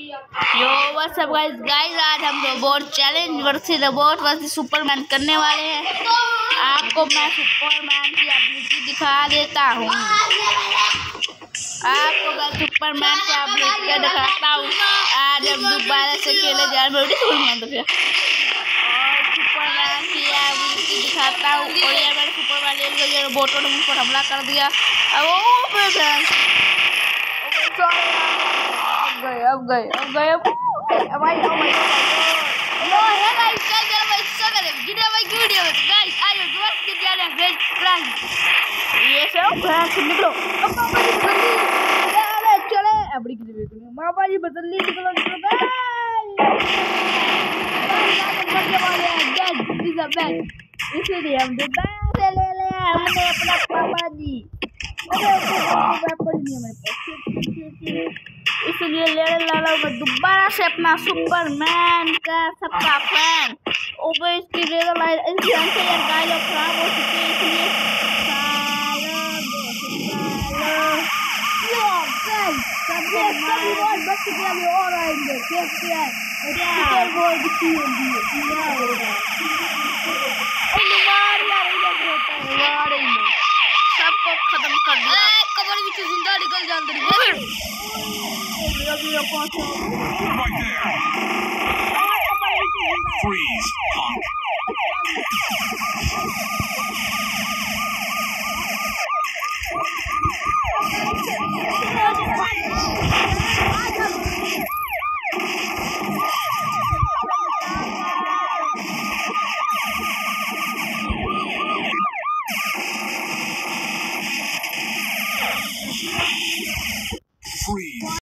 Yo what's up guys guys आज हम robot challenge versus robot versus Superman करने वाले हैं। आपको मैं सुपरमैन की एबिलिटी दिखा देता हूँ। आपको मैं सुपरमैन की एबिलिटी दिखाता हूँ? आज हम दोबारा से खेले जा रहे हैं। सुपरमैन और सुपरमैन की एबिलिटी दिखाता हूँ। और ये मैंने सुपरमैन ले रोबोटों ने मुझ पर हमला कर दिया। अब ओ गए अब गए अब गए अब भाई ओ माय लो है गाइस चल चल भाई? सगर गिरे भाई की वीडियो में गाइस आ जाओ दोस्त के जा रहे हैं गाइस प्रैंक ये सब प्रैंक निकलो। अब मामा जी जल्दी अरे चले। अब की देखो। मामा जी बदल निकलो निकलो। गाइस इसलिए हम से ले ले हमने अपना पापा जी अरे वेपन नहीं हमारे पास। इसलिए ले लाला मैं दोबारा से अपना सुपरमैन का सबका फ़ैन। ओवर इसकी रेजर लाइट इस से यार गाय खराब हो चुकी है इसलिए। और आएँगे देखते हैं सुपर गोल दिखी होगी क्या हो रहा है मार यार इधर होता है मार सबको खत्म कर कबर भी ज़िंदा निकल जाते Right there. Freeze, punk.